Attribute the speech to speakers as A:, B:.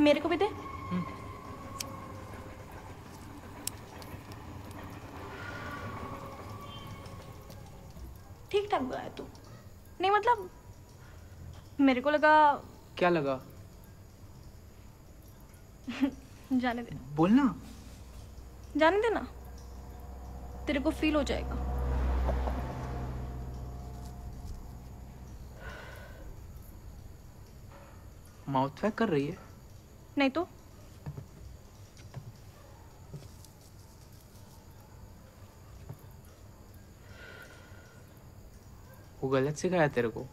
A: मेरे को भी दे। ठीक ठाक बुलाया तू। नहीं मतलब मेरे को लगा
B: क्या लगा?
A: जाने दे।
B: बोलना।
A: जाने देना। तेरे को फील हो जाएगा।
B: माउथ पैक कर रही है।
A: नहीं तो?
B: वो गलत सिखाया तेरे को।